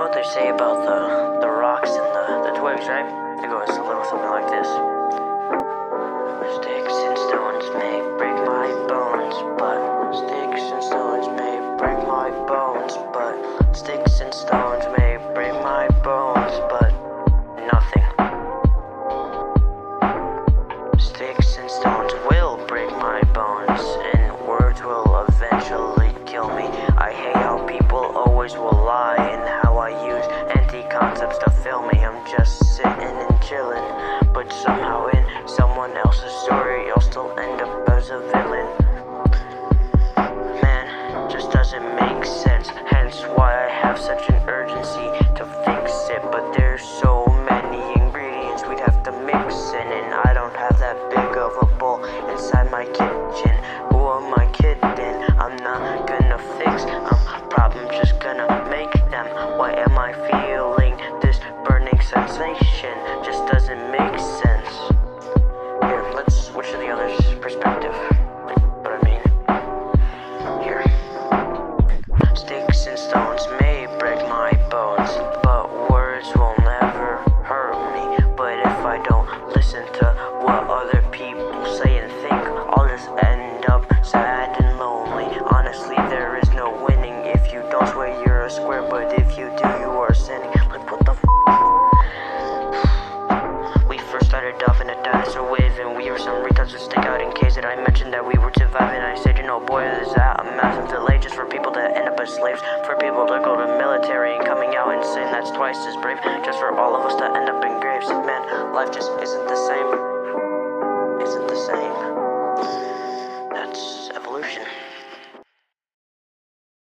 know what they say about the, the rocks and the, the twigs, right? It goes a little something like this. Sticks and stones may break my bones, but sticks and stones may break my bones, but sticks and stones may break my bones, but nothing. Sticks and stones will break my bones, and words will eventually kill me. I hate how people always will lie, just sitting and chilling, but somehow in someone else's story, you'll still end up as a villain. Man, just doesn't make sense. Hence why I have such an urgency to fix it. But there's so many ingredients we'd have to mix in, and I don't have that big of a bowl inside my kitchen. Who am I kidding? I'm not gonna fix. I'm problem just gonna make them. Sensation? Just doesn't make sense. Here, let's switch to the other's perspective. What I mean. Here. Sticks and stones may break my bones, but words will never hurt me. But if I don't listen to what other people say and think, I'll just end up sad and lonely. Honestly, there is no winning if you don't swear you're a square, but if you do, and we were some retards that stick out in case that I mentioned that we were surviving. I said, you know, boy, there's that a massive delay just for people to end up as slaves, for people to go to military and coming out and saying that's twice as brave, just for all of us to end up in graves. Man, life just isn't the same. Isn't the same. That's evolution.